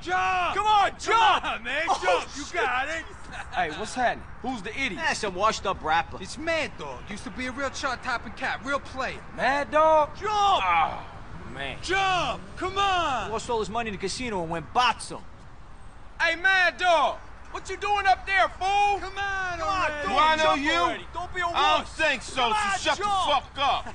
jump! Jump! Come on, jump! Come on, man, Oh, jump! You got it! Hey, what's happening? Who's the idiot? That's some washed up rapper. It's Mad Dog. Used to be a real chart topping cat, real player. Mad Dog? Jump! Oh, man. Jump! Come on! Lost all his money in the casino and went bots him. Hey, Mad Dog! What you doing up there, fool? Come on, Come on, already. do Do I know you? already. Don't be a wuss. I don't think so, Come so on, shut jump. the fuck up.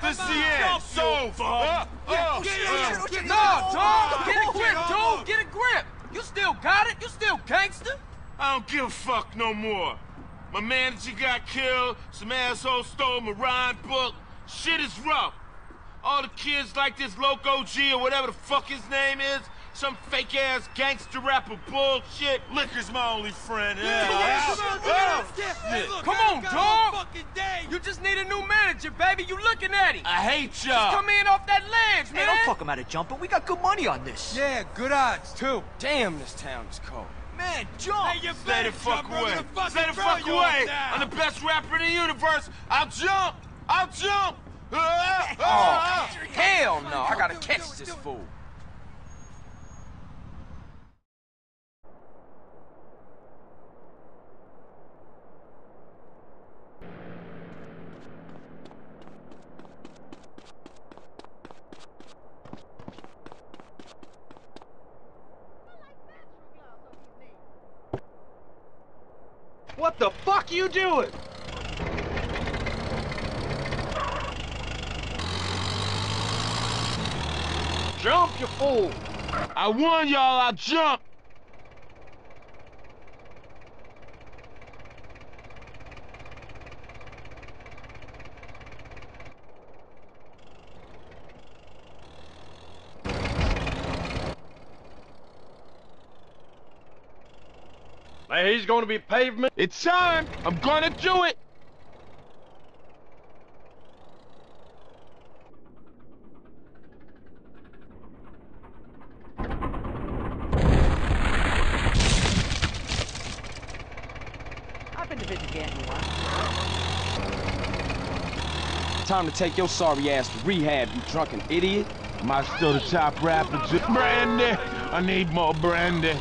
this is the end. jump, It's you over. bum. Uh, uh, Get it, uh. get it, get. No, dog! Get a Get grip, on. dude! Get a grip! You still got it? You still gangster? I don't give a fuck no more. My manager got killed. Some asshole stole my rhyme book. Shit is rough. All the kids like this Loco G or whatever the fuck his name is. Some fake ass gangster rapper bullshit. Liquor's my only friend. Yeah. Come on, come Yeah. Hey, look, Come on, dog. all fucking day. You just need a new manager, baby. You looking at him. I hate y'all. Come in off that ledge, Hey, man. don't fuck him out of jumping. We got good money on this. Yeah, good odds, too. Damn, this town is cold. Man, jump! Hey, you Stay the fuck jump, I'm away. gonna Stay the fuck away. I'm the best rapper in the universe. I'll jump. I'll jump. Ah, Oh, ah, ah. hell no. I gotta catch this fool. What the fuck you doing? Jump, you fool! I warn y'all, I'll jump. Man, gonna be pavement. It's time. I'm gonna do it. I've been to visit Danny once. Time to take your sorry ass to rehab, you drunken idiot. Am I still the top rapper? Brandy. I need more brandy.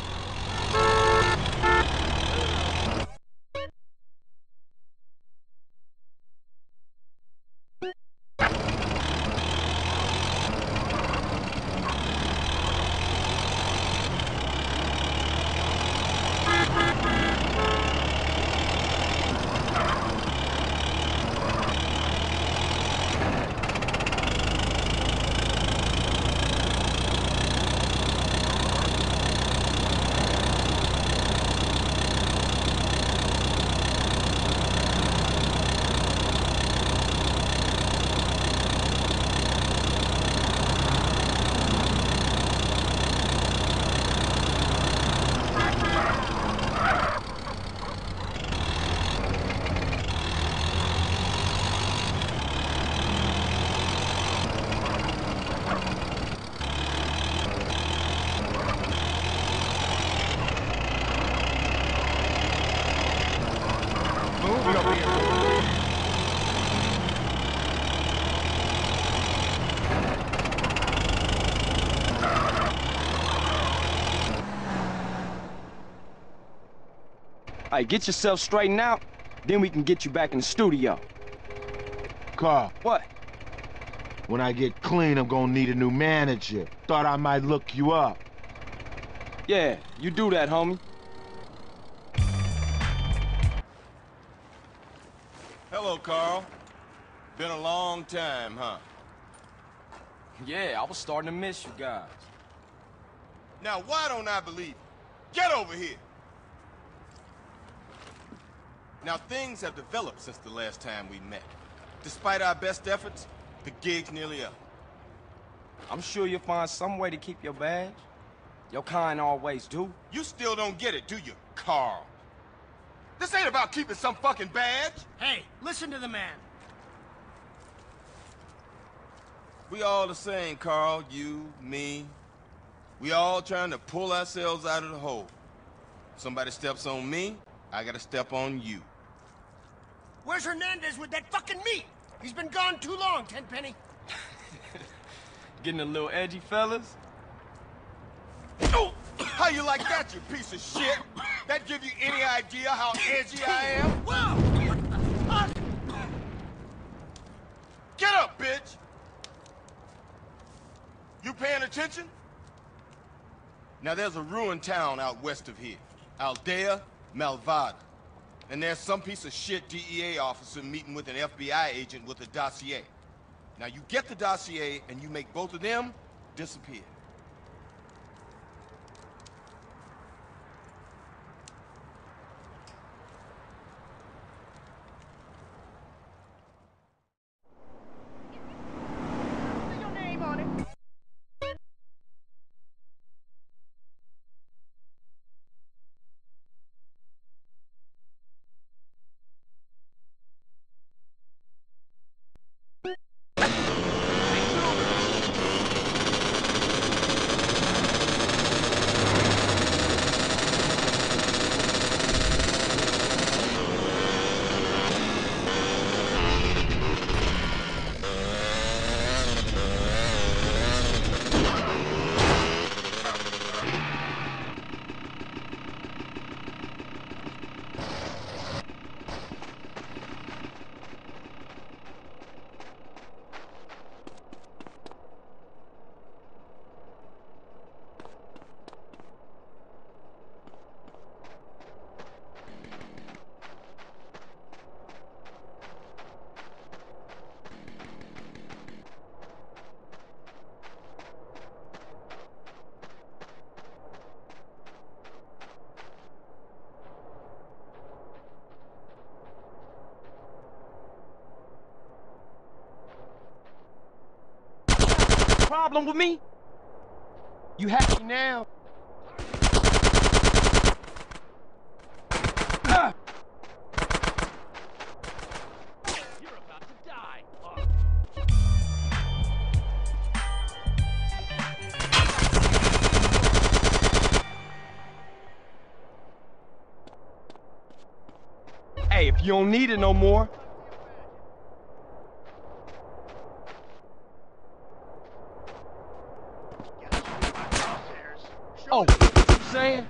Move over here. Hey, get yourself straightened out, then we can get you back in the studio. Carl, What? when I get clean, I'm gonna need a new manager. Thought I might look you up. Yeah, you do that, homie. Hello, Carl. Been a long time, huh? Yeah, I was starting to miss you guys. Now, why don't I believe you? Get over here! Now, things have developed since the last time we met. Despite our best efforts, the gig's nearly up. I'm sure you'll find some way to keep your badge. Your kind always do. You still don't get it, do you, Carl? This ain't about keeping some fucking badge. Hey, listen to the man. We all the same, Carl. You, me. We all trying to pull ourselves out of the hole. Somebody steps on me, I gotta step on you. Where's Hernandez with that fucking meat? He's been gone too long, Tenpenny. Getting a little edgy, fellas? Oh! How you like that, you piece of shit? That give you any idea how edgy I am? Whoa! Get up, bitch! You paying attention? Now there's a ruined town out west of here. Aldea Malvada. And there's some piece of shit DEA officer meeting with an FBI agent with a dossier. Now you get the dossier and you make both of them disappear. Problem with me? You happy now? Hey, if you don't need it no more, oh, you saying?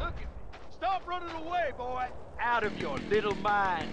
Look at me. Stop running away, boy. Out of your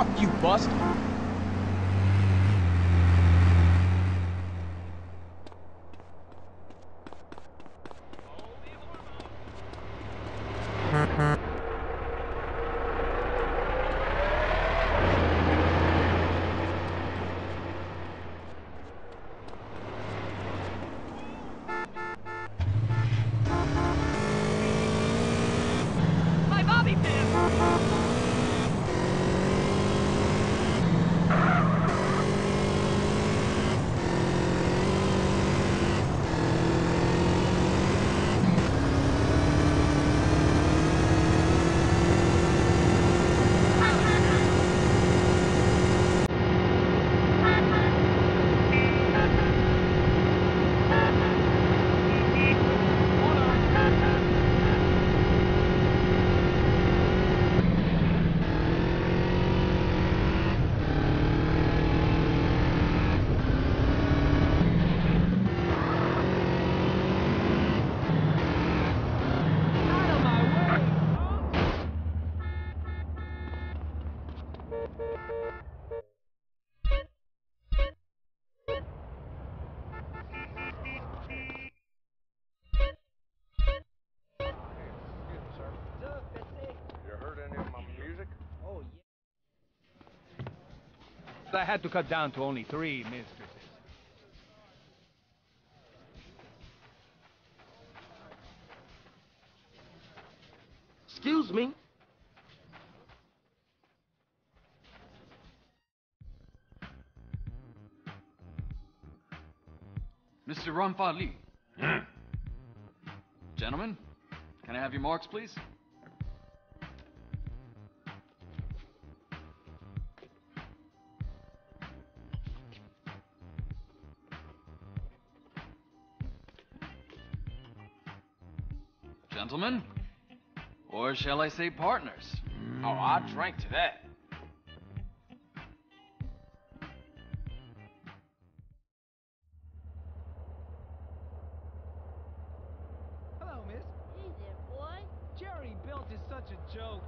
Fuck you, Buster. My bobby pin! You heard any of my music? Oh, yeah. I had to cut down to only three mistresses. Excuse me. Mr. Ramfali. Hmm. Gentlemen, can I have your marks, please? Gentlemen, or shall I say partners? Oh, I drank to that. Hello, miss. Hey there, boy. Jerry Built is such a joke.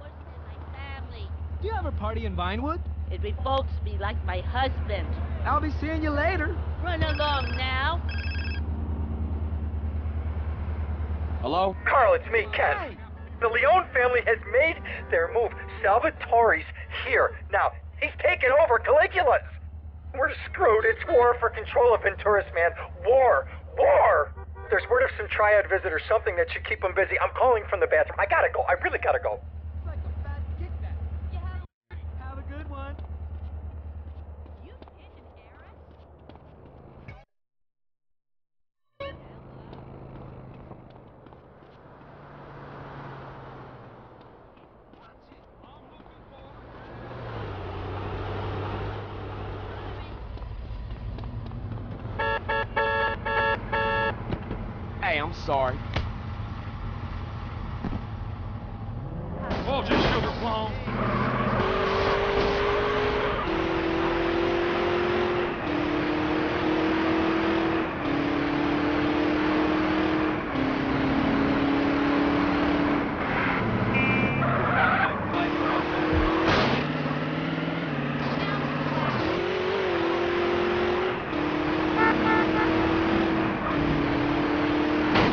What's in my family? Do you have a party in Vinewood? It revokes me like my husband. I'll be seeing you later. Run along now. Hello? Carl, it's me, Ken. The Leone family has made their move. Salvatore's here. Now, he's taken over Caligula's. We're screwed. It's war for control of Venturas, man. War. War! There's word of some triad visitors, something that should keep them busy. I'm calling from the bathroom. I gotta go. I really gotta go. It's like a fat kickback. Yeah. Have a good one. You hitting Aaron? Hey, I'm sorry. Oh, just sugar plum.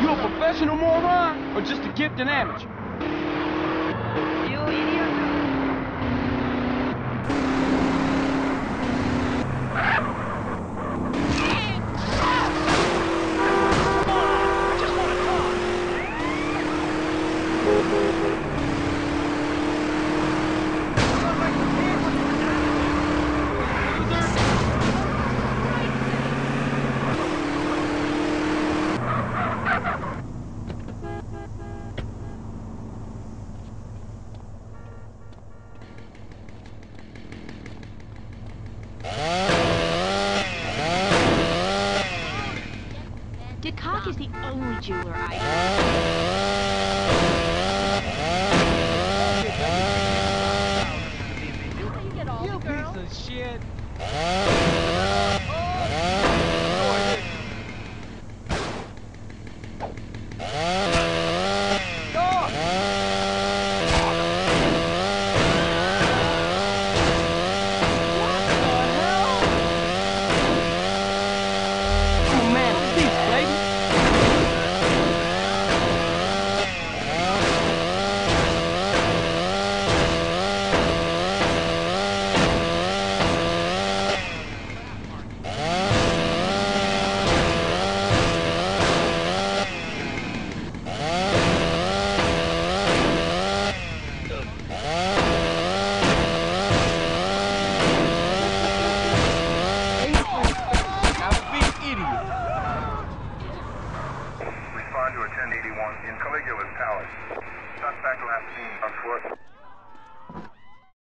You a professional moron or jeweler. I